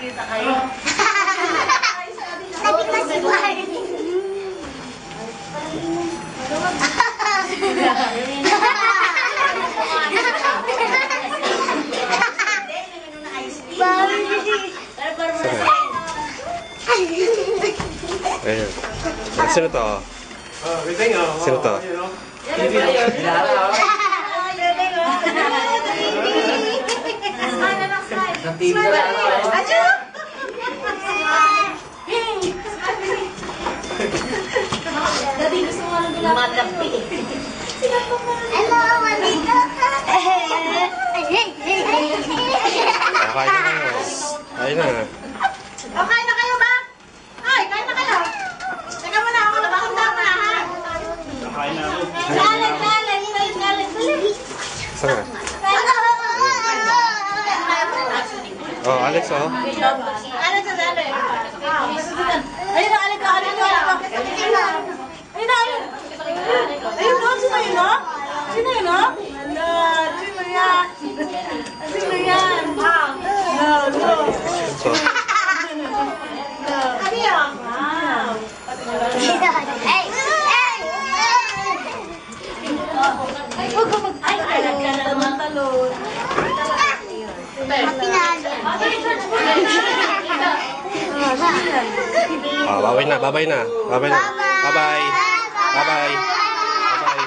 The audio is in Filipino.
Kita kayo. Sabi ko si Mark. Ayun. Sino to? Oh, everything. Oh, Sino to? You know. Matapi. Hello, Manito. Ah, kain na kayo. Kain na. O, kain na kayo ba? Ay, kain na kayo. Teka muna, ako nabakanda mo na, ha? Kain na ako. Galit, galit, galit, galit. Saan ka? Oh, Alex, oh. Ano sa dali? Ayun na, ka, alin ka, alin ka. Ayun na, ayun. Ayun na, sino yun, no? Sino yun, no? Ala, sino yan? Sino yan? No, no. Ano yan? Wow. Hey, hey. Huwag ka mag... Oh, babay na, babay na. Babay na. Bye-bye. Bye-bye. Bye-bye.